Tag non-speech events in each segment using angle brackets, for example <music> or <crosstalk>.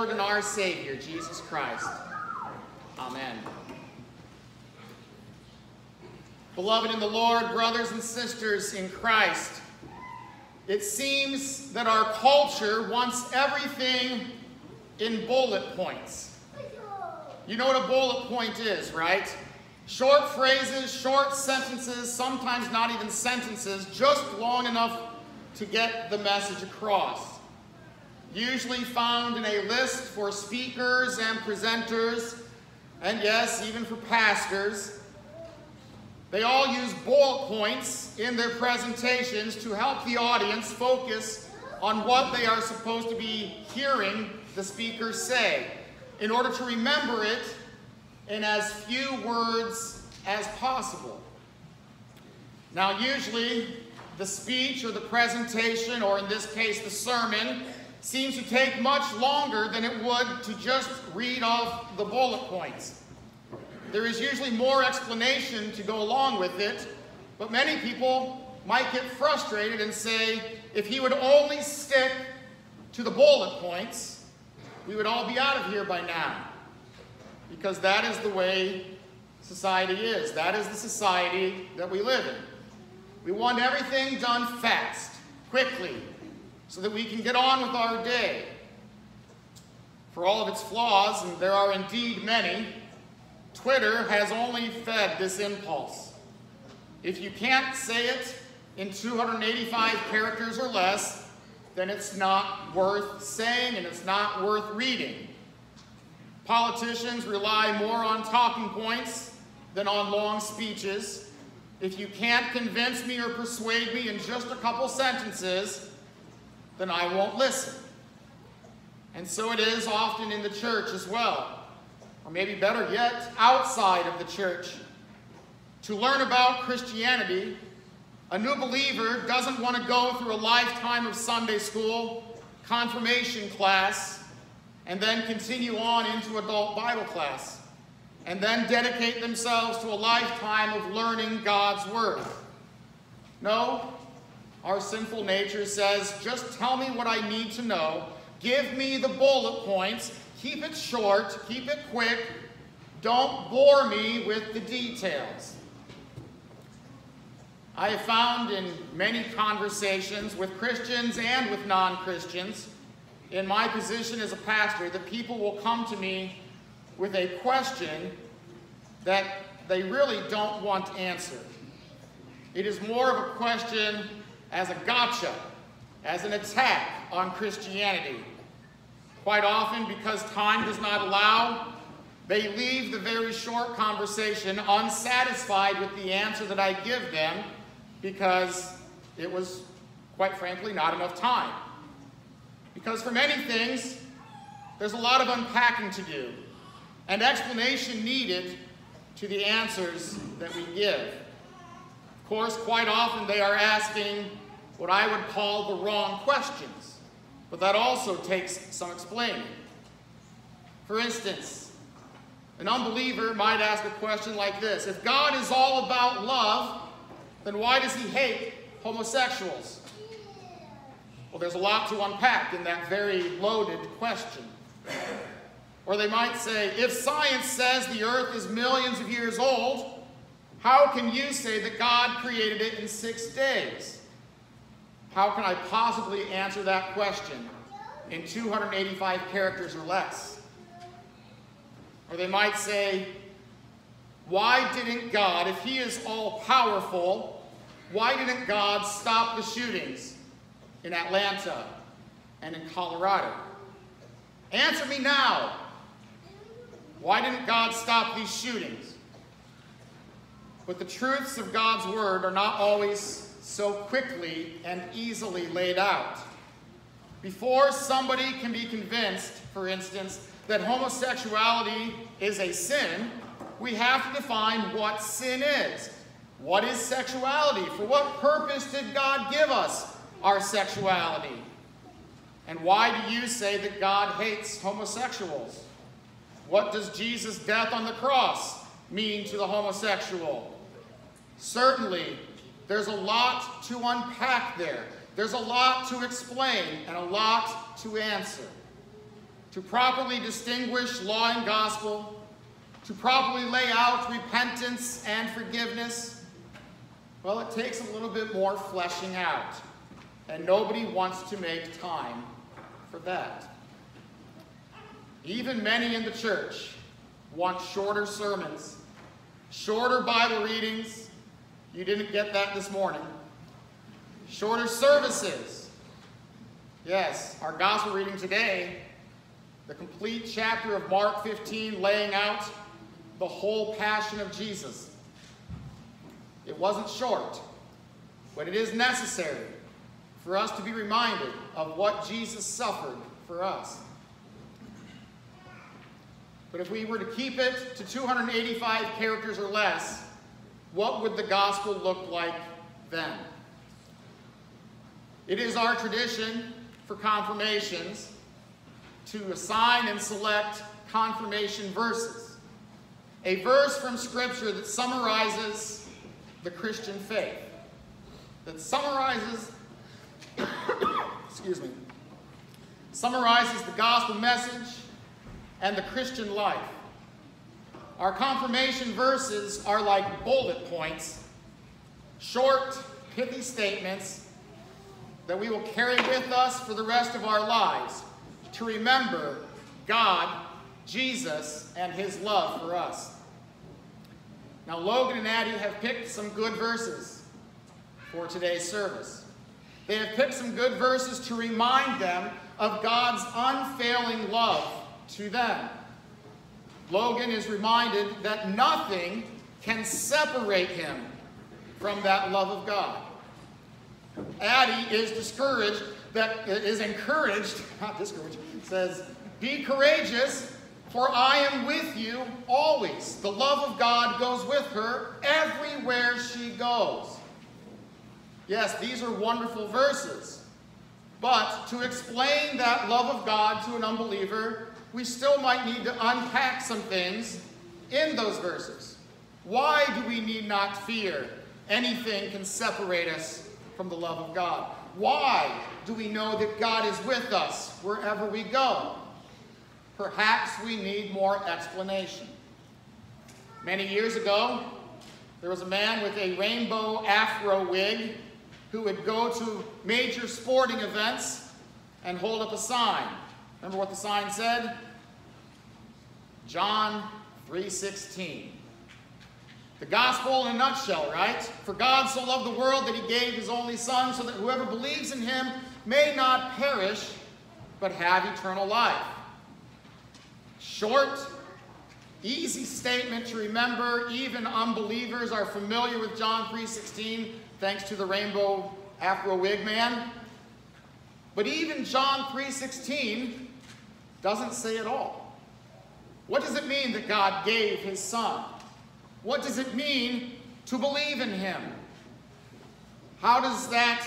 Lord and our Savior, Jesus Christ. Amen. Beloved in the Lord, brothers and sisters in Christ, it seems that our culture wants everything in bullet points. You know what a bullet point is, right? Short phrases, short sentences, sometimes not even sentences, just long enough to get the message across. Usually found in a list for speakers and presenters, and yes, even for pastors. They all use bullet points in their presentations to help the audience focus on what they are supposed to be hearing the speaker say in order to remember it in as few words as possible. Now, usually, the speech or the presentation, or in this case, the sermon, seems to take much longer than it would to just read off the bullet points. There is usually more explanation to go along with it, but many people might get frustrated and say, if he would only stick to the bullet points, we would all be out of here by now. Because that is the way society is. That is the society that we live in. We want everything done fast, quickly, so that we can get on with our day. For all of its flaws, and there are indeed many, Twitter has only fed this impulse. If you can't say it in 285 characters or less, then it's not worth saying and it's not worth reading. Politicians rely more on talking points than on long speeches. If you can't convince me or persuade me in just a couple sentences, then I won't listen. And so it is often in the church as well or maybe better yet, outside of the church. To learn about Christianity, a new believer doesn't want to go through a lifetime of Sunday school, confirmation class, and then continue on into adult Bible class, and then dedicate themselves to a lifetime of learning God's Word. No, our sinful nature says, just tell me what I need to know, give me the bullet points, Keep it short, keep it quick. Don't bore me with the details. I have found in many conversations with Christians and with non-Christians in my position as a pastor that people will come to me with a question that they really don't want answered. It is more of a question as a gotcha, as an attack on Christianity. Quite often, because time does not allow, they leave the very short conversation unsatisfied with the answer that I give them because it was, quite frankly, not enough time. Because for many things, there's a lot of unpacking to do and explanation needed to the answers that we give. Course, quite often they are asking what I would call the wrong questions. But that also takes some explaining. For instance, an unbeliever might ask a question like this If God is all about love, then why does he hate homosexuals? Well, there's a lot to unpack in that very loaded question. Or they might say, if science says the earth is millions of years old, how can you say that God created it in six days? How can I possibly answer that question in 285 characters or less? Or they might say, why didn't God, if he is all powerful, why didn't God stop the shootings in Atlanta and in Colorado? Answer me now. Why didn't God stop these shootings? But the truths of God's word are not always so quickly and easily laid out. Before somebody can be convinced, for instance, that homosexuality is a sin, we have to define what sin is. What is sexuality? For what purpose did God give us our sexuality? And why do you say that God hates homosexuals? What does Jesus' death on the cross mean to the homosexual? Certainly, there's a lot to unpack there. there's a lot to explain and a lot to answer. To properly distinguish law and gospel, to properly lay out repentance and forgiveness, well, it takes a little bit more fleshing out. And nobody wants to make time for that. Even many in the church want shorter sermons, shorter Bible readings. You didn't get that this morning. Shorter services. Yes, our gospel reading today, the complete chapter of Mark 15 laying out the whole passion of Jesus. It wasn't short, but it is necessary for us to be reminded of what Jesus suffered for us. But if we were to keep it to 285 characters or less, what would the gospel look like then? It is our tradition for confirmations to assign and select confirmation verses. A verse from Scripture that summarizes the Christian faith, that summarizes, <coughs> excuse me, summarizes the gospel message and the Christian life. Our confirmation verses are like bullet points, short, pithy statements that we will carry with us for the rest of our lives to remember God, Jesus, and his love for us. Now, Logan and Addie have picked some good verses for today's service. They have picked some good verses to remind them of God's unfailing love to them. Logan is reminded that nothing can separate him from that love of God. Addie is discouraged, that is encouraged, <laughs> not discouraged, says, Be courageous, for I am with you always. The love of God goes with her everywhere she goes. Yes, these are wonderful verses. But to explain that love of God to an unbeliever, we still might need to unpack some things in those verses. Why do we need not fear? Anything can separate us from the love of God. Why do we know that God is with us wherever we go? Perhaps we need more explanation. Many years ago, there was a man with a rainbow afro wig who would go to major sporting events and hold up a sign. Remember what the sign said? John 3.16. The gospel in a nutshell, right? For God so loved the world that he gave his only son so that whoever believes in him may not perish, but have eternal life. Short, easy statement to remember. Even unbelievers are familiar with John 3.16 thanks to the rainbow afro wig man. But even John 3.16 doesn't say at all. What does it mean that God gave his son? What does it mean to believe in him? How does that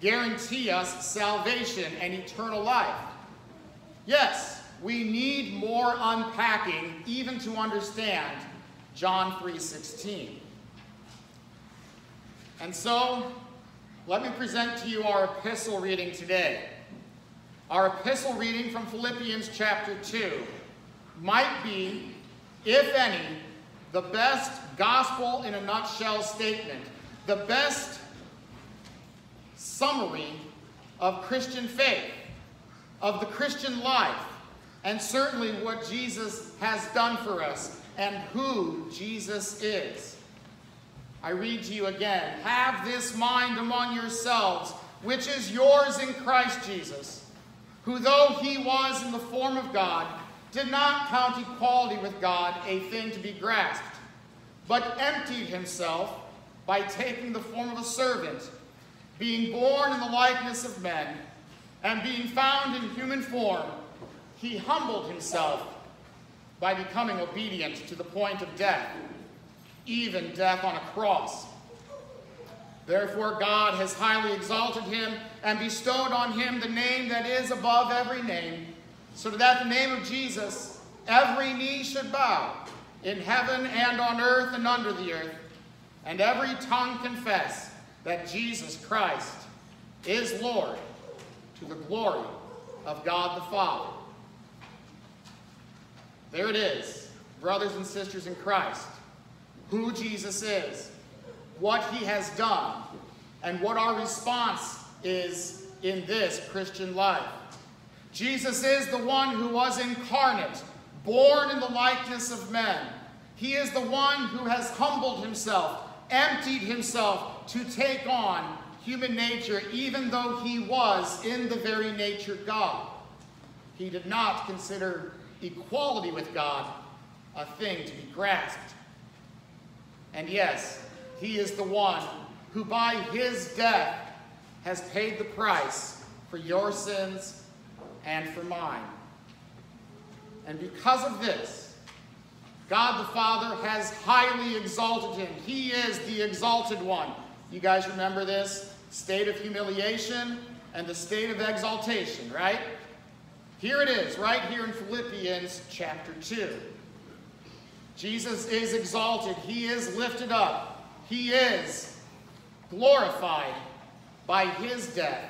guarantee us salvation and eternal life? Yes, we need more unpacking even to understand John 3.16. And so, let me present to you our epistle reading today. Our epistle reading from Philippians chapter 2 might be, if any, the best gospel in a nutshell statement, the best summary of Christian faith, of the Christian life, and certainly what Jesus has done for us and who Jesus is. I read to you again, have this mind among yourselves, which is yours in Christ Jesus, who though he was in the form of God, did not count equality with God a thing to be grasped, but emptied himself by taking the form of a servant, being born in the likeness of men, and being found in human form, he humbled himself by becoming obedient to the point of death, even death on a cross. Therefore God has highly exalted him and bestowed on him the name that is above every name, so that at the name of Jesus every knee should bow, in heaven and on earth and under the earth, and every tongue confess that Jesus Christ is Lord to the glory of God the Father. There it is, brothers and sisters in Christ, who Jesus is, what he has done, and what our response is in this Christian life. Jesus is the one who was incarnate, born in the likeness of men. He is the one who has humbled himself, emptied himself to take on human nature, even though he was in the very nature God. He did not consider equality with God a thing to be grasped. And yes, he is the one who by his death has paid the price for your sins and for mine. And because of this, God the Father has highly exalted him. He is the exalted one. You guys remember this? State of humiliation and the state of exaltation, right? Here it is, right here in Philippians chapter 2. Jesus is exalted. He is lifted up. He is glorified by his death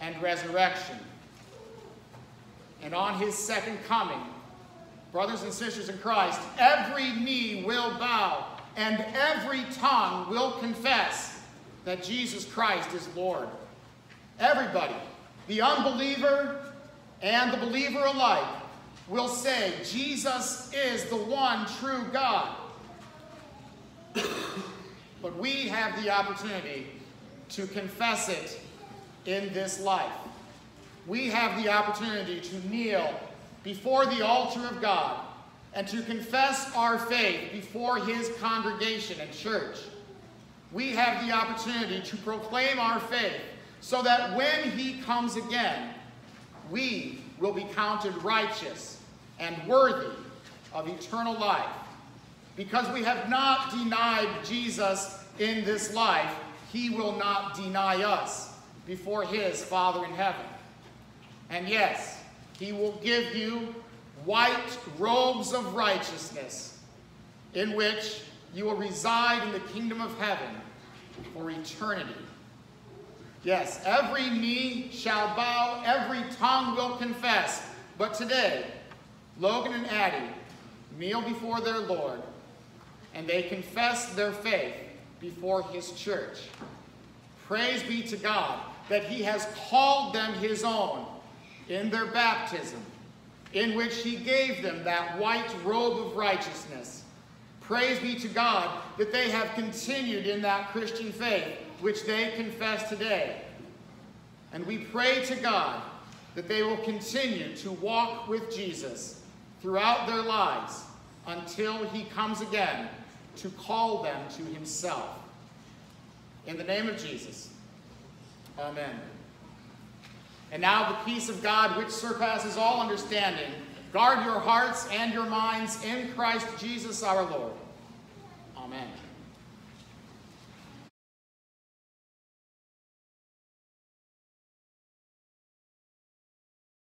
and resurrection. And on his second coming, brothers and sisters in Christ, every knee will bow and every tongue will confess that Jesus Christ is Lord. Everybody, the unbeliever and the believer alike, will say, Jesus is the one true God. But we have the opportunity to confess it in this life. We have the opportunity to kneel before the altar of God and to confess our faith before his congregation and church. We have the opportunity to proclaim our faith so that when he comes again, we will be counted righteous and worthy of eternal life. Because we have not denied Jesus in this life, he will not deny us before his Father in heaven. And yes, he will give you white robes of righteousness in which you will reside in the kingdom of heaven for eternity. Yes, every knee shall bow, every tongue will confess. But today, Logan and Addie kneel before their Lord, and they confess their faith before his church. Praise be to God that he has called them his own in their baptism, in which he gave them that white robe of righteousness. Praise be to God that they have continued in that Christian faith which they confess today. And we pray to God that they will continue to walk with Jesus throughout their lives until he comes again to call them to himself. In the name of Jesus, amen. And now the peace of God, which surpasses all understanding, guard your hearts and your minds in Christ Jesus our Lord. Amen.